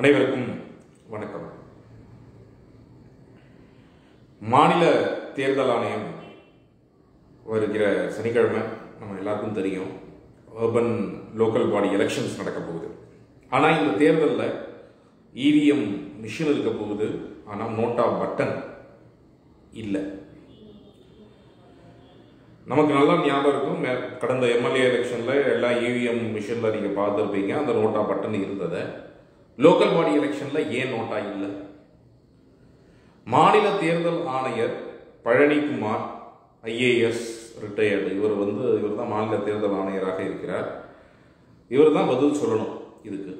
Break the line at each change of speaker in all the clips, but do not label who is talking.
அனைவருக்கும் வணக்கம். மாநில தேர்தல் ஆணையம் வருகிற சனிக்கிழமை நம்ம எல்லாருக்கும் தெரியும். அர்பன் லோக்கல் பாடி எலெக்ஷன்ஸ் நடக்க போகுது. ஆனால் இந்த தேர்தலில் இவிஎம் மிஷின் இருக்க போகுது. ஆனால் நோட்டா பட்டன் இல்லை. நமக்கு நல்லா ஞாபகம் இருக்கும். மே- கடந்த எம்எல்ஏ எலெக்ஷனில் எல்லாம் இவிஎம் மிஷினில் நீங்கள் பார்த்துருப்பீங்க. அந்த நோட்டா பட்டன் இருந்ததை. லோக்கல் பாடி எலெக்ஷனில் ஏன் நோட்டா இல்லை? மாநில தேர்தல் ஆணையர் பழனிக்குமார் ஐஏஎஸ் ரிட்டையர்டு இவர் வந்து இவர் தான் மாநில தேர்தல் ஆணையராக இருக்கிறார். இவர் தான் பதில் சொல்லணும் இதுக்கு.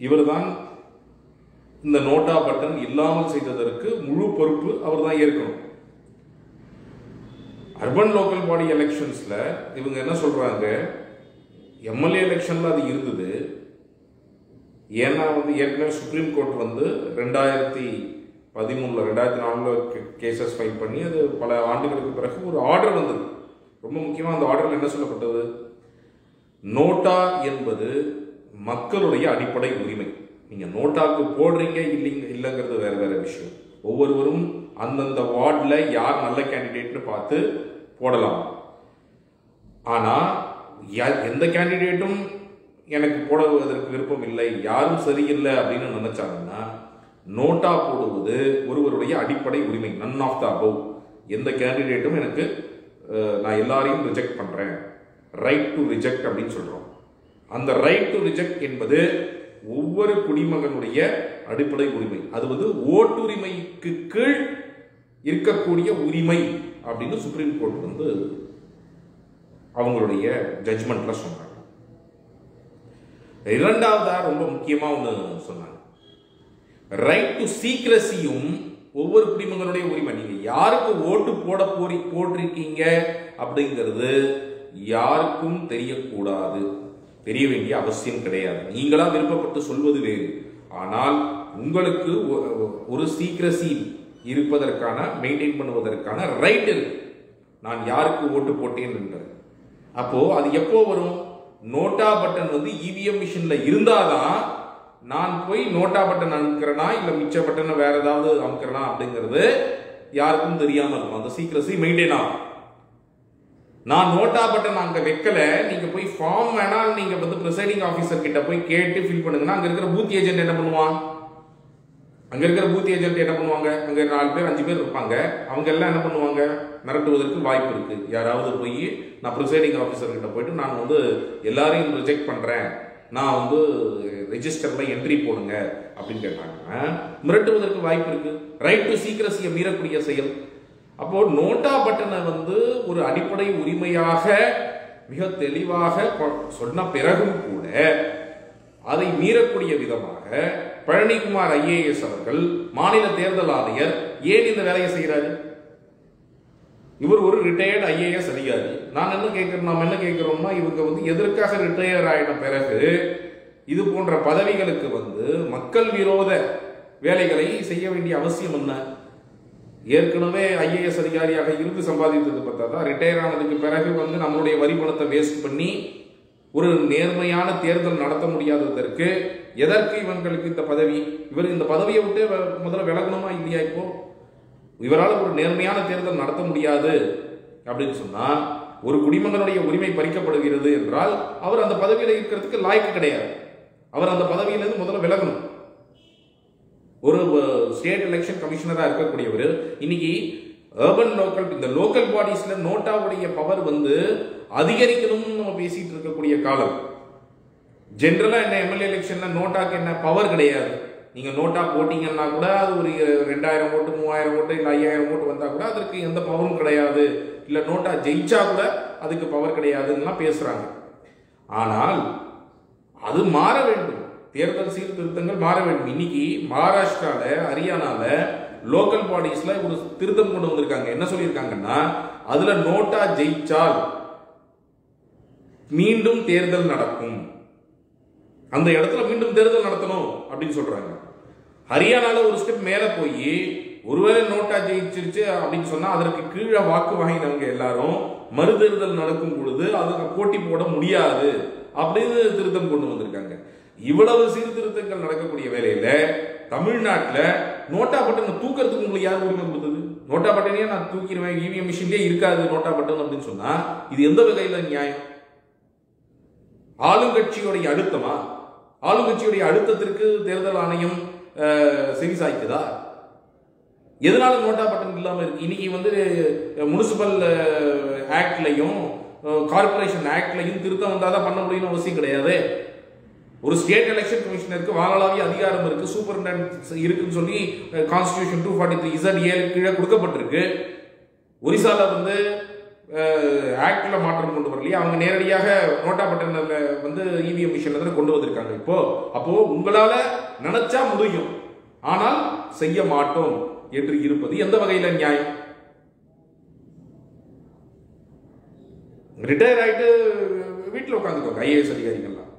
இவர் தான் இந்த நோட்டா பட்டன் இல்லாமல் செய்ததற்கு முழு பொறுப்பு அவர் தான் ஏற்கணும். அர்பன் லோக்கல் பாடி எலெக்ஷன்ஸில் இவங்க என்ன சொல்கிறாங்க எம்எல்ஏ எலெக்ஷனில் அது இருந்தது. ஏன்னா வந்து ஏற்கனவே சுப்ரீம் கோர்ட் வந்து ரெண்டாயிரத்தி பதிமூணில் ரெண்டாயிரத்தி நாலில் கேசஸ் ஃபைல் பண்ணி அது பல ஆண்டுகளுக்கு பிறகு ஒரு ஆர்டர் வந்தது. ரொம்ப முக்கியமாக அந்த ஆர்டரில் என்ன சொல்லப்பட்டது? நோட்டா என்பது மக்களுடைய அடிப்படை உரிமை. நீங்கள் நோட்டாக்கு போடுறீங்க இல்லைங்க இல்லைங்கிறது வேற வேறு விஷயம். ஒவ்வொருவரும் அந்தந்த வார்டில் யார் நல்ல கேண்டிடேட்னு பார்த்து போடலாம். ஆனால் எந்த கேண்டிடேட்டும் எனக்கு போடுவதற்கு விருப்பம் இல்லை யாரும் சரியில்லை அப்படின்னு நினைச்சாங்கன்னா நோட்டா போடுவது ஒருவருடைய அடிப்படை உரிமை நன் ஆஃப் த அபவ் எந்த கேண்டிடேட்டும் எனக்கு நான் எல்லாரையும் ரிஜெக்ட் பண்றேன். ரைட் டு ரிஜெக்ட் அப்படின்னு சொல்றோம். அந்த ரைட் டு ரிஜெக்ட் என்பது ஒவ்வொரு குடிமகனுடைய அடிப்படை உரிமை. அது வந்து ஓட்டுரிமைக்கு கீழ் இருக்கக்கூடிய உரிமை அப்படின்னு சுப்ரீம் கோர்ட் வந்து அவங்களுடைய ஜட்ஜ்மெண்ட்டில் சொன்னாங்க. இரண்டாவதாக ரொம்ப முக்கியமாக ஒன்று சொன்னாங்க. ரைட் டு சீக்ரஸியும் ஒவ்வொரு குடிமகனுடைய உரிமை. நீங்கள் யாருக்கு ஓட்டு போட போறி போட்டிருக்கீங்க அப்படிங்கிறது யாருக்கும் தெரியக்கூடாது. தெரிய வேண்டிய அவசியம் கிடையாது. நீங்களா விருப்பப்பட்டு சொல்வது வேறு. ஆனால் உங்களுக்கு ஒ- ஒரு சீக்ரசி இருப்பதற்கான மெயின்டைன் பண்ணுவதற்கான ரைட் இருக்கு நான் யாருக்கு ஓட்டு போட்டேன் என்று. அப்போ அது எப்போ வரும்? நோட்டா பட்டன் வந்து இவிஎம் மிஷின்ல இருந்தாதான் நான் போய் நோட்டா பட்டன் அமுக்கிறனா இல்ல மிச்ச பட்டனை வேற ஏதாவது அமுக்கிறனா அப்படிங்கிறது யாருக்கும் தெரியாம இருக்கும். அந்த சீக்கிரசி மெயின்டைன் ஆகும். நான் நோட்டா பட்டன் அங்க வைக்கல. நீங்க போய் ஃபார்ம் வேணால் நீங்க வந்து ப்ரிசைடிங் ஆபீசர் கிட்ட போய் கேட்டு ஃபில் பண்ணுங்கன்னா அங்க இருக்கிற பூத் ஏஜென்ட் என்ன பண்ணுவான்? அங்க இருக்கிற பூத்தி ஏஜென்ட் என்ன பண்ணுவாங்க? அங்க நாலு பேர் அஞ்சு பேர் இருப்பாங்க. அவங்க எல்லாம் என்ன பண்ணுவாங்க? மிரட்டுவதற்கு வாய்ப்பு இருக்கு. யாராவது போய் நான் ப்ரிசைடிங் ஆஃபீஸர் கிட்ட போயிட்டு நான் வந்து எல்லாரையும் ரிஜெக்ட் பண்றேன். நான் வந்து ரெஜிஸ்டர்ல என்ட்ரி போடுங்க அப்படின்னு கேட்டாங்கன்னா மிரட்டுவதற்கு வாய்ப்பு இருக்கு. ரைட் டு சீக்கிரசியை மீறக்கூடிய செயல். அப்போ நோட்டா பட்டனை வந்து ஒரு அடிப்படை உரிமையாக மிக தெளிவாக கொ- சொன்ன பிறகும் கூட அதை மீறக்கூடிய விதமாக பழனிக்குமார் ஐஏஎஸ் அவர்கள் மாநில தேர்தல் ஆணையர் ஏன் இந்த வேலையை செய்கிறாரு? இவர் ஒரு ரிட்டையர்டு ஐஏஎஸ் அதிகாரி. நான் என்ன கேட்கிறோம் நாம் என்ன கேட்கிறோம்னா இவங்க வந்து எதற்காக ரிட்டையர் ஆயின பிறகு இது போன்ற பதவிகளுக்கு வந்து மக்கள் விரோத வேலைகளை செய்ய வேண்டிய அவசியம் என்ன? ஏற்கனவே ஐஏஎஸ் அதிகாரியாக இருந்து சம்பாதித்தது பார்த்தா தான் ரிட்டையர் ஆனதுக்கு பிறகு வந்து நம்மளுடைய வரி பணத்தை வேஸ்ட் பண்ணி ஒரு நேர்மையான தேர்தல் நடத்த முடியாததற்கு எதற்கு இவங்களுக்கு இந்த பதவி? இவர் இந்த பதவியை விட்டு வ- முதல்ல விலகணுமா இல்லையா இப்போ? இவரால் ஒரு நேர்மையான தேர்தல் நடத்த முடியாது அப்படின்னு சொன்னால் ஒரு குடிமகனுடைய உரிமை பறிக்கப்படுகிறது என்றால் அவர் அந்த பதவியில் இருக்கிறதுக்கு லாய்க்கு கிடையாது. அவர் அந்த பதவியிலிருந்து முதல்ல விலகணும். ஒரு ஸ்டேட் எலெக்ஷன் கமிஷனராக இருக்கக்கூடியவர் இன்னைக்கு அர்பன் லோக்கல் இந்த லோக்கல் பாடிஸில் நோட்டாவுடைய பவர் வந்து அதிகரிக்கணும்னு நம்ம பேசிட்டு இருக்கக்கூடிய காலம். ஜென்ரலாக என்ன எம்எல்ஏ எலெக்ஷனில் நோட்டாக்கு என்ன பவர் கிடையாது. நீங்கள் நோட்டா போட்டிங்கன்னா கூட அது ஒரு ரெண்டாயிரம் ஓட்டு மூவாயிரம் ஓட்டு இல்லை ஐயாயிரம் ஓட்டு வந்தால் கூட அதற்கு எந்த பவரும் கிடையாது. இல்லை நோட்டா ஜெயிச்சா கூட அதுக்கு பவர் கிடையாதுன்னுலாம் பேசுகிறாங்க ஆனால் அது மாற வேண்டும். தேர்தல் சீர்திருத்தங்கள் மாற வேண்டும். இன்னைக்கு மகாராஷ்டிராவில் ஹரியானாவில் லோக்கல் பாடிஸில் ஒரு திருத்தம் கொண்டு வந்திருக்காங்க. என்ன சொல்லியிருக்காங்கன்னா அதில் நோட்டா ஜெயிச்சால் மீண்டும் தேர்தல் நடக்கும். அந்த இடத்துல மீண்டும் தேர்தல் நடத்தணும் அப்படின்னு சொல்றாங்க. ஹரியானால ஒரு ஸ்டெப் மேல போய் ஒருவேளை நோட்டா ஜெயிச்சிருச்சு அப்படின்னு சொன்னா அதற்கு கீழே வாக்கு வாங்கினவங்க எல்லாரும் மறுதேர்தல் நடக்கும் பொழுது அதுக்கு போட்டி போட முடியாது அப்படின்னு திருத்தம் கொண்டு வந்திருக்காங்க. இவ்வளவு சீர்திருத்தங்கள் நடக்கக்கூடிய வேலையில தமிழ்நாட்டில் நோட்டா பட்டனை தூக்கிறதுக்கு உங்களுக்கு யார் உரிமை கொடுத்தது நோட்டா பட்டனையே நான் தூக்கிடுவேன் இவிஎம் மிஷின்லேயே இருக்காது நோட்டா பட்டன் அப்படின்னு சொன்னா இது எந்த வகையில நியாயம்? ஆளுங்கட்சியுடைய அழுத்தமா? ஆளுங்கட்சியுடைய அழுத்தத்திற்கு தேர்தல் ஆணையம் செவி சாய்க்குதா? எதனால நோட்டா பட்டன் இல்லாமல் இருக்கு? இன்னைக்கு வந்து முனிசிபல் ஆக்ட்லையும் கார்பரேஷன் ஆக்ட்லையும் திருத்தம் வந்தாதான் பண்ண முடியும்னு அவசியம் கிடையாது. ஒரு ஸ்டேட் எலெக்ஷன் கமிஷனருக்கு வாங்கலாவிய அதிகாரம் இருக்கு சூப்பரிண்டென்ட் இருக்குன்னு சொல்லி constitution two forty three Z ஏழு கீழே கொடுக்கப்பட்டிருக்கு. ஒரிசால வந்து ஆக்டில் மாற்றம் கொண்டு வரலையே அவங்க நேரடியாக நோட்டா பட்டனில் வந்து இவிஎம் மிஷினில் தான் கொண்டு வந்திருக்காங்க இப்போது அப்போது உங்களால் நினச்சா முடியும். ஆனால் செய்ய மாட்டோம் என்று இருப்பது எந்த வகையில் நியாயம்? ரிட்டையர் ஆகிட்டு வீட்டில் உட்காந்துக்கோங்க ஐஏஎஸ் அதிகாரிகள்லாம்.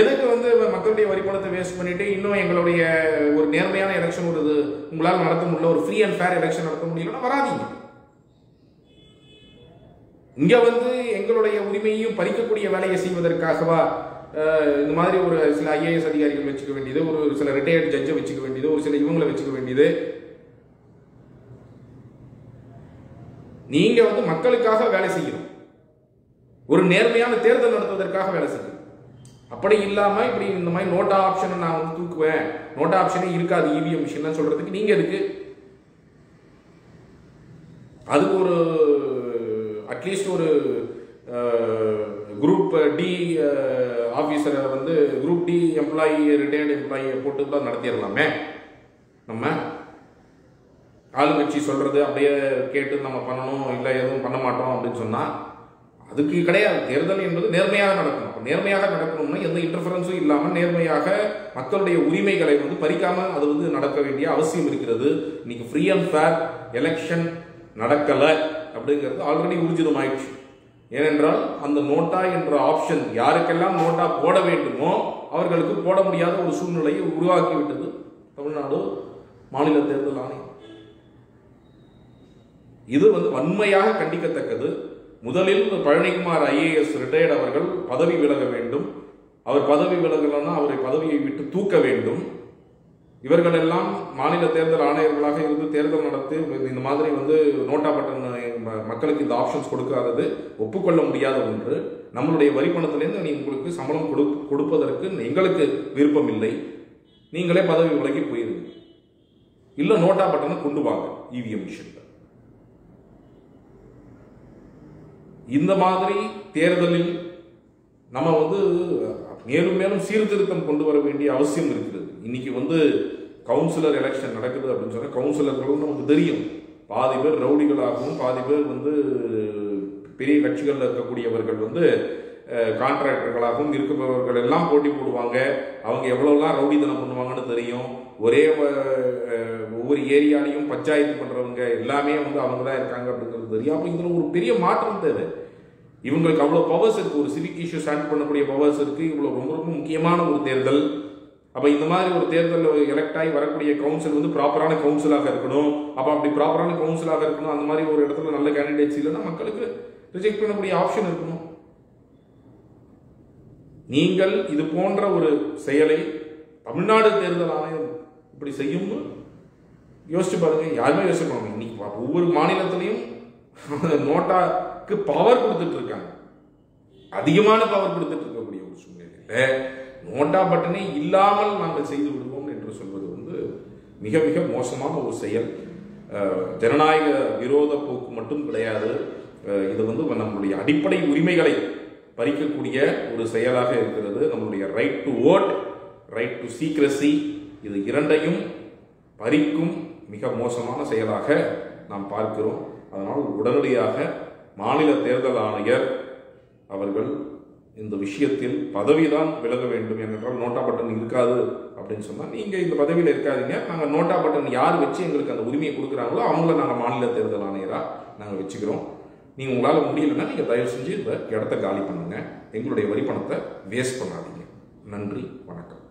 எதுக்கு வந்து மக்களுடைய வரி பணத்தை வேஸ்ட் பண்ணிட்டு இன்னும் எங்களுடைய ஒரு நேர்மையான எலெக்ஷன் ஒரு உங்களால் நடத்த முடியல ஒரு ஃப்ரீ அண்ட் ஃபேர் எலெக்ஷன் நடத்த முடியலன்னா வராதீங்க. இங்க வந்து எங்களுடைய உரிமையையும் பறிக்கக்கூடிய வேலையை செய்வதற்காகவா இந்த மாதிரி ஒரு சில ஐஏஎஸ் அதிகாரிகள் வச்சுக்க வேண்டியது ஒரு சில ரிட்டையர்ட் ஜட்ஜை வச்சுக்க வேண்டியது ஒரு சில இவங்களை வச்சுக்க வேண்டியது. நீங்க வந்து மக்களுக்காக வேலை செய்யணும். ஒரு நேர்மையான தேர்தல் நடத்துவதற்காக வேலை செய்யணும். அப்படி இல்லாம இப்படி இந்த மாதிரி நோட்டா ஆப்ஷனை நான் வந்து தூக்குவேன். நோட்டா ஆப்ஷனே இருக்காது இவிஎம் மிஷின் சொல்றதுக்கு நீங்க எதுக்கு? அதுக்கு ஒரு அட்லீஸ்ட் ஒரு குரூப் டி ஆஃபீஸரை வந்து குரூப் டி எம்ப்ளாயி ரிட்டையர்டு எம்ப்ளாயியை போட்டு தான் நடத்திடலாமே? நம்ம ஆளுங்கட்சி சொல்கிறது அப்படியே கேட்டு நம்ம பண்ணணும் இல்லை எதுவும் பண்ண மாட்டோம் அப்படின்னு சொன்னால் அதுக்கு கிடையாது. தேர்தல் என்பது நேர்மையாக நடக்கணும். அப்போ நேர்மையாக நடக்கணும்னா எந்த இன்டர்ஃபரன்ஸும் இல்லாமல் நேர்மையாக மக்களுடைய உரிமைகளை வந்து பறிக்காமல் அது வந்து நடக்க வேண்டிய அவசியம் இருக்கிறது. இன்னைக்கு ஃப்ரீ அண்ட் ஃபேர் எலெக்ஷன் நடக்கலை. அப்படிங்கிறது ஆல்ரெடி ஊர்ஜிதம் ஆயிடுச்சு. ஏனென்றால் அந்த நோட்டா என்ற ஆப்ஷன் யாருக்கெல்லாம் நோட்டா போட வேண்டுமோ அவர்களுக்கு போட முடியாத ஒரு சூழ்நிலையை உருவாக்கி விட்டது தமிழ்நாடு மாநில தேர்தல் ஆணையம். இது வந்து வன்மையாக கண்டிக்கத்தக்கது. முதலில் பழனிக்குமார் ஐஏஎஸ் ரிட்டையர்ட் அவர்கள் பதவி விலக வேண்டும். அவர் பதவி விலகலன்னா அவரை பதவியை விட்டு தூக்க வேண்டும். இவர்கள் எல்லாம் மாநில தேர்தல் ஆணையர்களாக இருந்து தேர்தல் நடத்தி இந்த மாதிரி வந்து நோட்டா பட்டன் மக்களுக்கு இந்த ஆப்ஷன்ஸ் கொடுக்காதது ஒப்புக்கொள்ள முடியாத ஒன்று. நம்மளுடைய வரி பணத்திலேருந்து நீ உங்களுக்கு சம்பளம் கொடு கொடுப்பதற்கு எங்களுக்கு விருப்பம் இல்லை. நீங்களே பதவி விலகி போயிருங்க. இல்லை நோட்டா பட்டனை கொண்டு வாங்க இவிஎம் மிஷின் இந்த மாதிரி தேர்தலில் நம்ம வந்து மேலும் மேலும் சீர்திருத்தம் கொண்டு வர வேண்டிய அவசியம் இருக்கிறது இன்னைக்கு வந்து கவுன்சிலர் எலெக்ஷன் நடக்குது அப்படின்னு சொன்னால் கவுன்சிலர்களும் நமக்கு தெரியும். பாதி பேர் ரவுடிகளாகவும் பாதி பேர் வந்து பெரிய கட்சிகளில் இருக்கக்கூடியவர்கள் வந்து கான்ட்ராக்டர்களாகவும் இருக்கிறவர்கள் எல்லாம் போட்டி போடுவாங்க. அவங்க எவ்வளோலாம் ரவுடித்தனம் பண்ணுவாங்கன்னு தெரியும். ஒரே ஒவ்வொரு ஏரியாலையும் பஞ்சாயத்து பண்ணுறவங்க எல்லாமே வந்து அவங்க தான் இருக்காங்க அப்படிங்கிறது தெரியும். அப்போ இதில் ஒரு பெரிய மாற்றம் தேவை. இவங்களுக்கு அவ்வளோ பவர்ஸ் இருக்குது ஒரு சிவிக் இஷ்யூ ஸ்டாண்ட் பண்ணக்கூடிய பவர்ஸ் இருக்குது இவ்வளோ ரொம்ப ரொம்ப முக்கியமான ஒரு தேர்தல். அப்போ இந்த மாதிரி ஒரு தேர்தலில் எலெக்ட் ஆகி வரக்கூடிய கவுன்சில் வந்து ப்ராப்பரான கவுன்சிலாக இருக்கணும். அப்போ அப்படி ப்ராப்பரான கவுன்சிலாக இருக்கணும். அந்த மாதிரி ஒரு இடத்துல நல்ல கேண்டிடேட்ஸ் இல்லைன்னா மக்களுக்கு ரிஜெக்ட் பண்ணக்கூடிய ஆப்ஷன் இருக்கணும். நீங்கள் இது போன்ற ஒரு செயலை தமிழ்நாடு தேர்தல் ஆணையம் இப்படி செய்யும்னு யோசிச்சு பாருங்க. யாருமே யோசிச்சு பாருங்க இன்னைக்கு ஒவ்வொரு மாநிலத்திலையும் நோட்டாக்கு பவர் கொடுத்துட்டு இருக்காங்க. அதிகமான பவர் கொடுத்துட்டு இருக்கக்கூடிய ஒரு சூழ்நிலையில் நோட்டா பட்டனே இல்லாமல் நாங்கள் செய்து விடுவோம் என்று சொல்வது வந்து மிக மிக மோசமான ஒரு செயல். ஜனநாயக விரோத போக்கு மட்டும் கிடையாது. இது வந்து நம்மளுடைய அடிப்படை உரிமைகளை பறிக்கக்கூடிய ஒரு செயலாக இருக்கிறது. நம்மளுடைய right to vote right to secrecy இது இரண்டையும் பறிக்கும் மிக மோசமான செயலாக நாம் பார்க்கிறோம். அதனால் உடனடியாக மாநில தேர்தல் ஆணையர் அவர்கள் இந்த விஷயத்தில் பதவிதான் விலக வேண்டும் ஏனென்றால் நோட்டா பட்டன் இருக்காது அப்படின்னு சொன்னால் நீங்கள் இந்த பதவியில் இருக்காதீங்க. நாங்கள் நோட்டா பட்டன் யார் வச்சு எங்களுக்கு அந்த உரிமையை கொடுக்குறாங்களோ அவங்கள நாங்கள் மாநில தேர்தல் ஆணையராக நாங்கள் வச்சுக்கிறோம். நீங்கள் உங்களால் முடியலன்னா நீங்கள் தயவு செஞ்சு இந்த இடத்த காலி பண்ணுங்கள் எங்களுடைய வரி பணத்தை வேஸ்ட் பண்ணாதீங்க. நன்றி வணக்கம்.